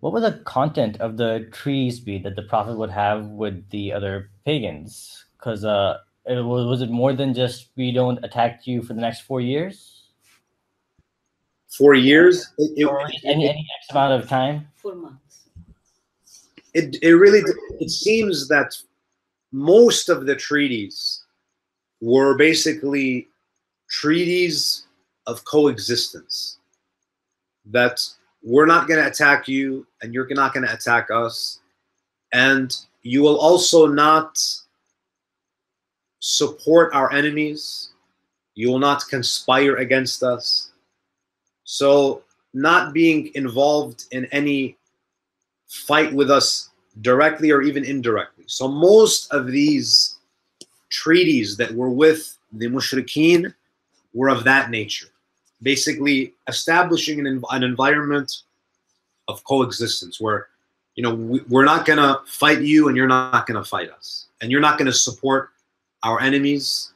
what would the content of the treaties be that the prophet would have with the other pagans? Because uh, it was, was it more than just we don't attack you for the next four years? Four years? It, it, Or any, any X amount of time? Four months. it, it really it seems that most of the treaties were basically treaties of coexistence that we're not going to attack you and you're not going to attack us and you will also not support our enemies you will not conspire against us so not being involved in any fight with us directly or even indirectly. So most of these treaties that were with the mushrikeen were of that nature. Basically establishing an, an environment of coexistence where you know we, we're not going to fight you and you're not going to fight us and you're not going to support our enemies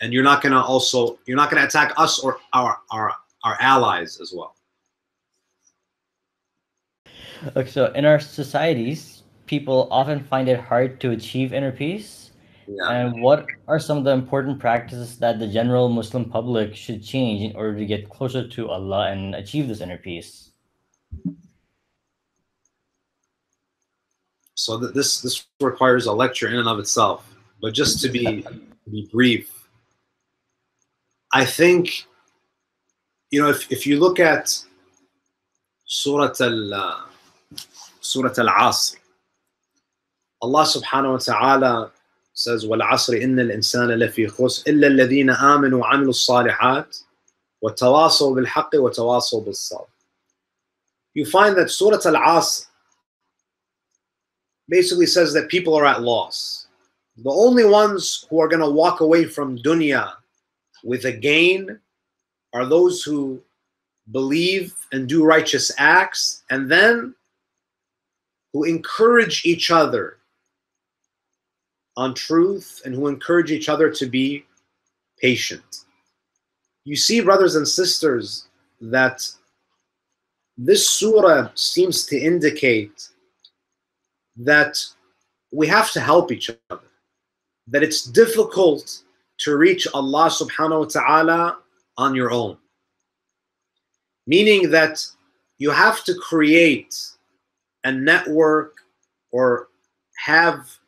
and you're not going to also you're not going to attack us or our our our allies as well. Okay, so in our societies, people often find it hard to achieve inner peace. Yeah. And what are some of the important practices that the general Muslim public should change in order to get closer to Allah and achieve this inner peace? so that this this requires a lecture in and of itself but just to be to be brief i think you know if, if you look at surah al uh, surah al-asr allah subhanahu wa ta'ala says والعصر إن الإنسان لفي خسر إلا الذين آمنوا وعملوا الصالحات وتواصوا بالحق وتواصوا بالصبر you find that surah al-asr basically says that people are at loss. The only ones who are going to walk away from dunya with a gain are those who believe and do righteous acts and then who encourage each other on truth and who encourage each other to be patient. You see, brothers and sisters, that this surah seems to indicate that we have to help each other, that it's difficult to reach Allah subhanahu wa ta'ala on your own. Meaning that you have to create a network or have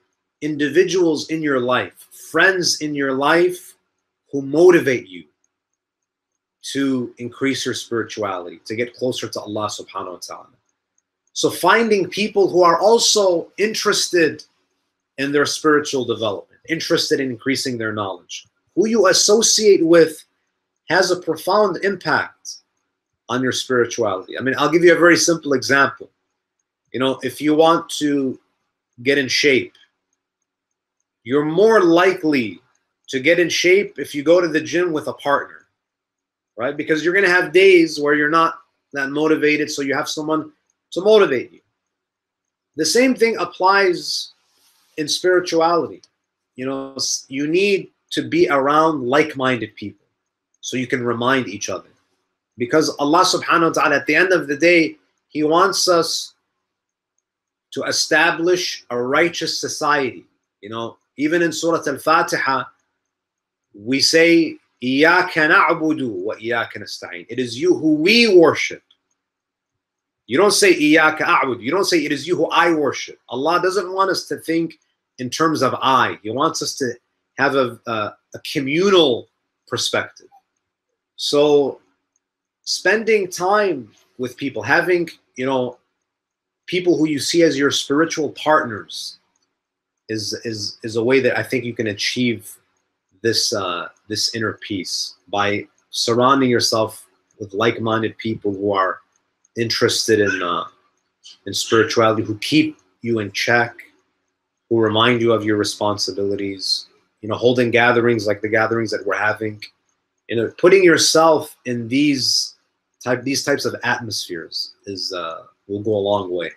individuals in your life, friends in your life who motivate you to increase your spirituality, to get closer to Allah subhanahu wa ta'ala. So finding people who are also interested in their spiritual development, interested in increasing their knowledge. Who you associate with has a profound impact on your spirituality. I mean, I'll give you a very simple example. You know, if you want to get in shape, you're more likely to get in shape if you go to the gym with a partner, right? Because you're going to have days where you're not that motivated, so you have someone to motivate you. The same thing applies in spirituality. You know, you need to be around like minded people so you can remind each other. Because Allah subhanahu wa ta'ala, at the end of the day, He wants us to establish a righteous society. You know, even in Surah Al-Fatiha, we say, Iyaka na'budu wa iyaka nasta'in. It is you who we worship. You don't say Iyaka a'budu. You don't say it is you who I worship. Allah doesn't want us to think in terms of I. He wants us to have a, a, a communal perspective. So spending time with people, having, you know, people who you see as your spiritual partners, is is is a way that I think you can achieve this uh, this inner peace by surrounding yourself with like-minded people who are interested in uh, in spirituality, who keep you in check, who remind you of your responsibilities. You know, holding gatherings like the gatherings that we're having. You know, putting yourself in these type these types of atmospheres is uh, will go a long way.